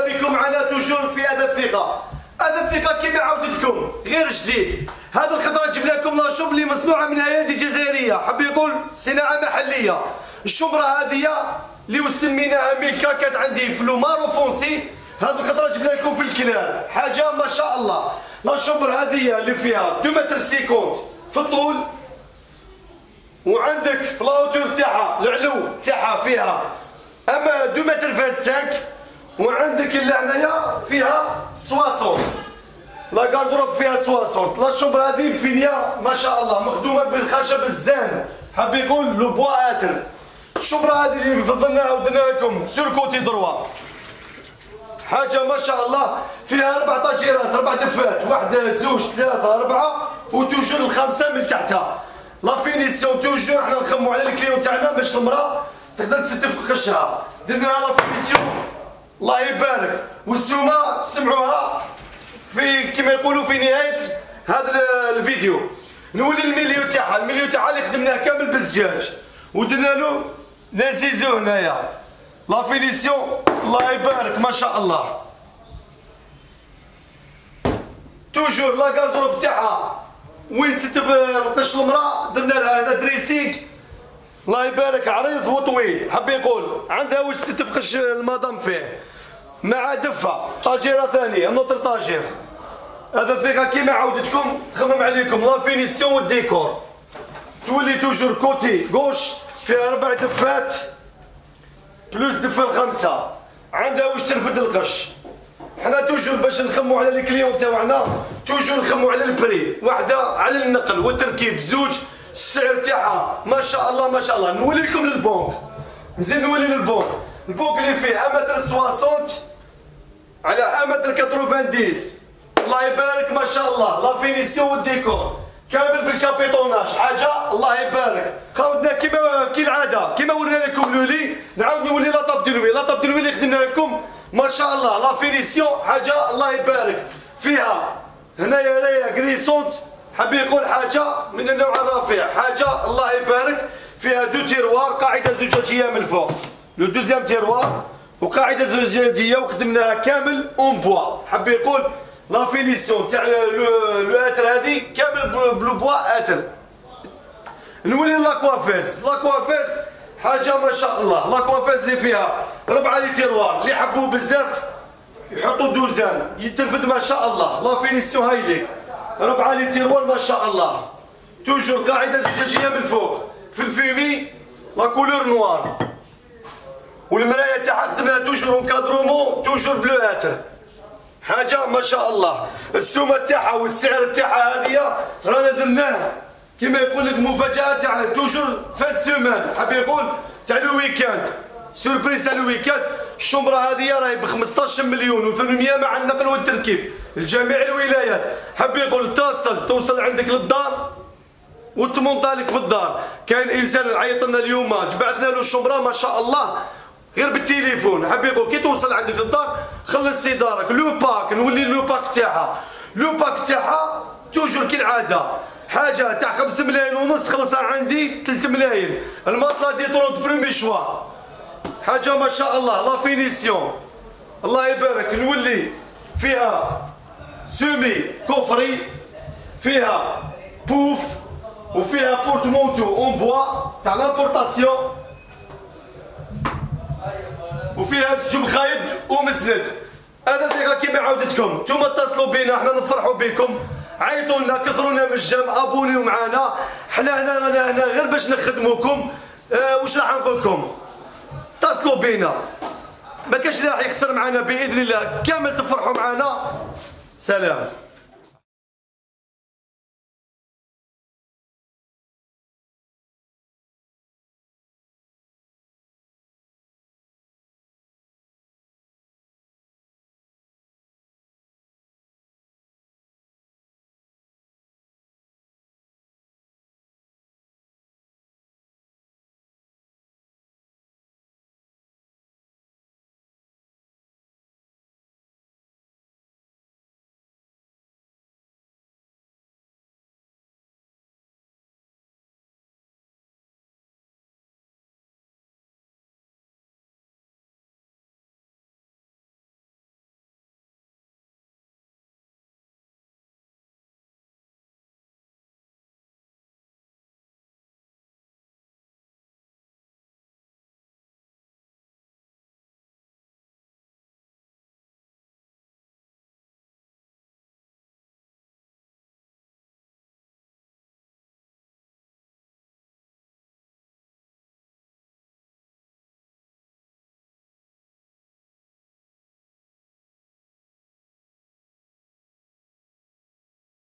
بكم معنا toujours في أثاث الثقة أثاث الثقة كما عودتكم غير جديد. هذا الخطرة جبنا لكم la chambre اللي مصنوعة من أيادي جزائرية. حب يقول صناعة محلية. ال chambre هذه اللي وسميناها ميلكا كانت عندي في le marron foncé هذا الخطرة جبنا لكم في ال clair. حاجة ما شاء الله. la chambre هذه اللي فيها 2 متر 50 في الطول. وعندك في la hauteur تاعها العلو تاعها فيها أما 2 متر 25 وعندك اللي هنايا فيها 60 la garde-robe فيها 60 la chambre هذه فينيا ما شاء الله مخدومة بالخشب الزان حاب يقول le bois hêtre. ال chambre هذه اللي فضلناها ودرنا لكم. sur côté droit. حاجة ما شاء الله فيها أربع طاجيرات أربع دفات. واحدة زوج ثلاثة أربعة و toujours الخمسة من تحتها. la finition toujours إحنا نخمو على ال client تاعنا باش المرأة تقدر تستف قشها درنا la finition. الله يبارك. والسومة سمعوها في كما يقولوا في نهاية هذا الفيديو. نولي ال milieu تاعها. ال milieu تاعها اللي خدمناه كامل بالزجاج. ودرنا له نزيزو هنايا. la finition. الله يبارك. ما شاء الله. toujours la garde-robe تاعها. وين تستف القش المرأة. درنا لها هنا dressing. الله يبارك. عريض وطويل. حب يقول. عندها واش تستف القش المدام فيه. مع دفة étagère ثانية notre étagère هذا الثقة كيما عودتكم تخمم عليكم la finition وال décor. تولي toujours côté gauche فيها أربع دفات plus دفة الخمسة. عندها واش ترفد القش. حنا toujours باش نخمو على ال client تاعنا toujours نخمو على البري. واحدة على النقل والتركيب زوج السعر تاعها. ما شاء الله ما شاء الله. نوليكم للبنك نزيد نولي للبنك البنك اللي فيه أمتر 60 على أمتر 90 الله يبارك ما شاء الله. la finition وال décor كامل بال capitonnage حاجة؟ الله يبارك. خدمنا كيما كي العاده كيما ورينا لكم لولي. نعاود نولي la table de la table de اللي خدمنا لكم. ما شاء الله. لا فينيسيون حاجة؟ الله يبارك. فيها هنايا رايا كريسونت حب يقول حاجة؟ من النوع الرفيع حاجة؟ الله يبارك. فيها دو تيروار. قاعدة زجاجية من الفوق لو دوزيام تيروار وقاعدة زجاجيه وخدمناها كامل اون بوا حب يقول لا فينيسيون تاع لو اتر هذه كامل بلو بوا أتر. نولي لاكوافيس لاكوافيس حاجة ما شاء الله. la coiffeuse اللي فيها ربعة les tiroirs. اللي يحبوه بزاف يحطوا دوزان. يترفد ما شاء الله. la finition هاي ليك. ربعة les tiroirs ما شاء الله. toujours قاعدة زجاجيه من فوق. في ال fumé la couleur noire toujours encadrement toujours bleu hêtre. حاجة ما شاء الله. السومة تاعها والسعر تاعها هذه رانا درناه كما يقول لك مفاجأة تاع toujours fin de semaine حاب يقول؟ تاع le week-end. surprise تاع le week-end. ال chambre هذه راهي ب 15 مليون و800 مع النقل والتركيب. لجميع الولايات. حاب يقول تصل توصل عندك للدار وتتمونطا لك في الدار. كاين إنسان عيط لنا اليوم بعثنا له ال chambre ما شاء الله. غير بالتليفون. حاب يقول كي توصل عندك للدار خلص دارك le pack نولي le pack تاعها. لو باك تاعها توجور كالعاده حاجة تاع 5 ملايين ونص تخلصها عندي 3 ملايين. الماطله دي طرونت بريمي شوا حاجة ما شاء الله لا فينيسيون الله يبارك نولي فيها سومي كوفري فيها بوف وفيها بورتمونتو اون بوا تاع لامبورطاسيون وفيها زوج خايد ومسند هذا ديغا كيما عودتكم نتوما اتصلوا بينا حنا نفرحوا بكم. عيطوا لنا كثروا لنا من الجام. أبونيو معنا حنا هنا رانا هنا غير باش نخدموكم. آه واش راح نقول لكم؟ اتصلوا بينا. ما كاش اللي راح يخسر معنا بإذن الله. كامل تفرحوا معنا سلام.